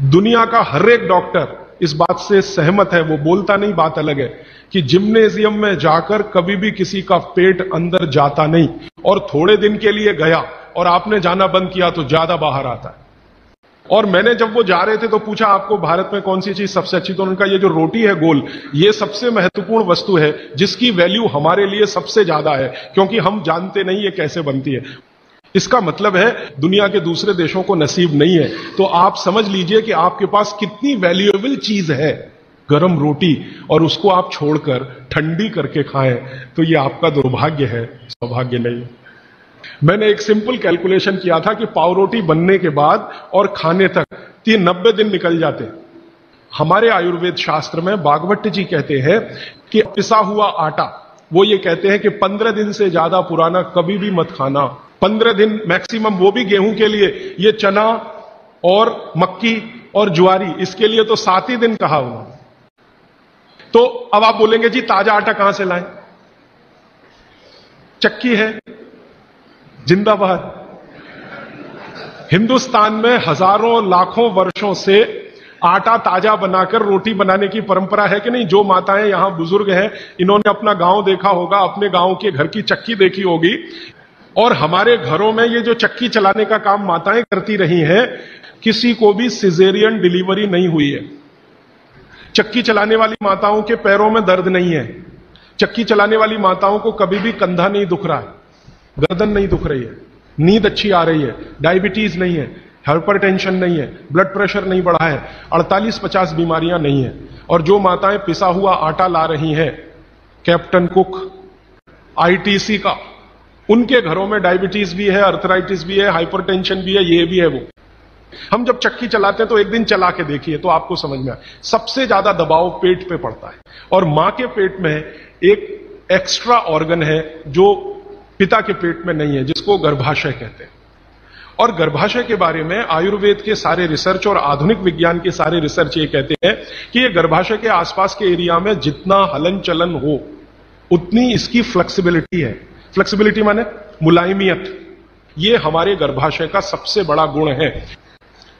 दुनिया का हर एक डॉक्टर इस बात से सहमत है, वो बोलता नहीं, बात अलग है कि जिम्नेजियम में जाकर कभी भी किसी का पेट अंदर जाता नहीं और थोड़े दिन के लिए गया और आपने जाना बंद किया तो ज़्यादा बाहर आता है। और मैंने जब वो जा रहे थे तो पूछा, आपको भारत में कौन सी चीज़ सबसे अच्छी? तो उनका ये जो रोटी है गोल, ये सबसे महत्वपूर्ण वस्तु है, जिसकी वैल्यू हमारे लिए सबसे ज़्यादा है, क्योंकि हम जानते नहीं ये कैसे बनती है। इसका मतलब है, दुनिया के दूसरे देशों को नसीब नहीं है। तो आप समझ लीजिए कि आपके पास कितनी वैल्यूएबल चीज़ है। गरम रोटी, और उसको आप छोड़कर, ठंडी करके खाएँ तो ये आपका दुर्भाग्य है, सौभाग्य नहीं। मैंने एक सिंपल कैलकुलेशन किया था कि पाव रोटी बनने के बाद और खाने तक तीन नब्बे दिन निकल जाते। हमारे आयुर्वेद शास्त्र में बागवट जी कहते हैं कि पिसा हुआ आटा वो ये कहते हैं कि पंद्रह दिन से ज़्यादा पुराना कभी भी मत खाना। पंद्रह दिन मैक्सिमम वो भी गेहूँ के लिए, ये चना और मक्की और ज्वारी, इसके लिए तो सात ही दिन कहा उन्होंने तो अब आप बोलेंगे, जी, ताज़ा आटा कहाँ से लाएँ? चक्की है, जिंदाबाद। हिंदुस्तान में हज़ारों, लाखों वर्षों से आटा ताज़ा बनाकर रोटी बनाने की परंपरा है कि नहीं? जो माताएँ यहाँ बुज़ुर्ग हैं, इन्होंने अपना गाँव देखा होगा, अपने गाँव के घर की चक्की देखी होगी। और हमारे घरों में ये जो चक्की चलाने का काम माताएँ करती रही हैं, किसी को भी सिजेरियन डिलीवरी नहीं हुई है। चक्की चलाने वाली माताओं के पैरों में दर्द नहीं है। चक्की चलाने वाली माताओं को कभी भी कंधा नहीं दुख रहा है, गर्दन नहीं दुख रही है, नींद अच्छी आ रही है डायबिटीज़ नहीं है। हाइपर टेंशन नहीं है ब्लड प्रेशर नहीं बढ़ा है 48-50 बीमारियाँ नहीं है। और जो माताएँ पिसा हुआ आटा ला रही हैं, कैप्टन कुक, आईटीसी का, उनके घरों में डायबिटीज़ भी है अर्थराइटिस भी है हाइपरटेंशन भी है, ये भी है वो। हम जब चक्की चलाते हैं तो एक दिन चला के देखिए तो आपको समझ में आए। सबसे ज़्यादा दबाव पेट पे पड़ता है। और माँ के पेट में एक एक्स्ट्रा ऑर्गन है जो पिता के पेट में नहीं है, जिसको गर्भाशय कहते हैं। और गर्भाशय के बारे में आयुर्वेद के सारे रिसर्च और आधुनिक विज्ञान के सारे रिसर्च ये कहते हैं कि ये गर्भाशय के आसपास के एरिया में जितना हलन चलन हो, उतनी इसकी फ्लेक्सिबिलिटी है। फ्लेक्सिबिलिटी माने मुलायमियत। ये हमारे गर्भाशय का सबसे बड़ा गुण है।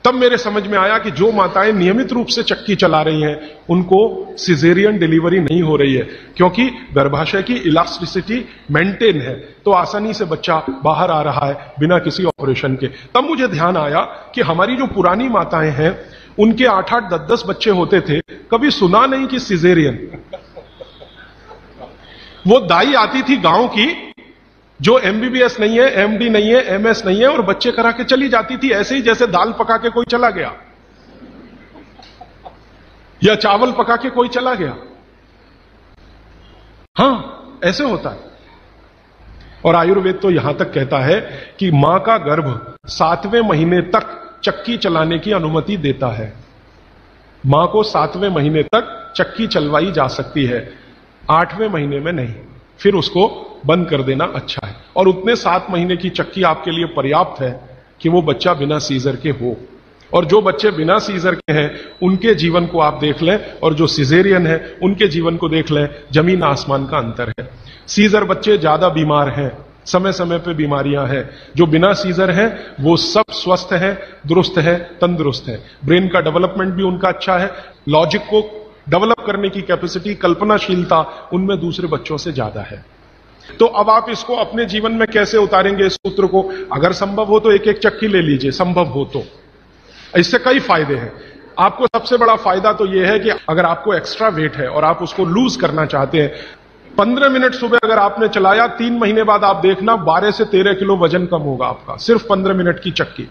तब मेरे समझ में आया कि जो माताएँ नियमित रूप से चक्की चला रही हैं, उनको सिजेरियन डिलीवरी नहीं हो रही है, क्योंकि गर्भाशय की इलास्टिसिटी मेंटेन है। तो आसानी से बच्चा बाहर आ रहा है बिना किसी ऑपरेशन के। तब मुझे ध्यान आया कि हमारी जो पुरानी माताएँ हैं, उनके आठ आठ दस दस बच्चे होते थे, कभी सुना नहीं कि सिजेरियन वो दाई आती थी गाँव की जो एमबीबीएस नहीं है एमडी नहीं है एमएस नहीं है, और बच्चे करा के चली जाती थी ऐसे ही जैसे दाल पका के कोई चला गया। या चावल पका के कोई चला गया। हाँ, ऐसे होता है। और आयुर्वेद तो यहाँ तक कहता है कि माँ का गर्भ सातवें महीने तक चक्की चलाने की अनुमति देता है। माँ को सातवें महीने तक चक्की चलवाई जा सकती है। आठवें महीने में नहीं, फिर उसको बंद कर देना अच्छा है। और उतने सात महीने की चक्की आपके लिए पर्याप्त है कि वो बच्चा बिना सीजर के हो। और जो बच्चे बिना सीजर के हैं, उनके जीवन को आप देख लें, और जो सिजेरियन है, उनके जीवन को देख लें, ज़मीन आसमान का अंतर है। सीजर बच्चे ज़्यादा बीमार हैं समय समय पे बीमारियाँ हैं। जो बिना सीजर हैं, वो सब स्वस्थ हैं, दुरुस्त है, तंदुरुस्त है। ब्रेन का डेवलपमेंट भी उनका अच्छा है। लॉजिक को डेवलप करने की कैपेसिटी, कल्पनाशीलता उनमें दूसरे बच्चों से ज़्यादा है। तो अब आप इसको अपने जीवन में कैसे उतारेंगे इस सूत्र को? अगर संभव हो तो एक एक चक्की ले लीजिए, संभव हो तो। इससे कई फ़ायदे हैं। आपको सबसे बड़ा फ़ायदा तो यह है कि अगर आपको एक्स्ट्रा वेट है और आप उसको लूज करना चाहते हैं, पंद्रह मिनट सुबह अगर आपने चलाया, तीन महीने बाद आप देखना, बारह से तेरह किलो वज़न कम होगा आपका, सिर्फ़ पंद्रह मिनट की चक्की।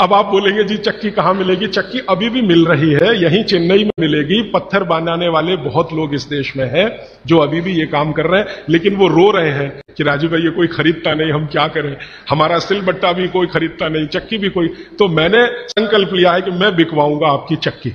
अब आप बोलेंगे, जी, चक्की कहाँ मिलेगी? चक्की अभी भी मिल रही है, यहीं चेन्नई में मिलेगी। पत्थर बनाने वाले बहुत लोग इस देश में हैं, जो अभी भी ये काम कर रहे हैं, लेकिन वो रो रहे हैं कि, राजू भाई, ये कोई खरीदता नहीं, हम क्या करें? हमारा सिल बट्टा भी कोई खरीदता नहीं, चक्की भी कोई तो मैंने संकल्प लिया है कि मैं बिकवाऊँगा आपकी चक्की।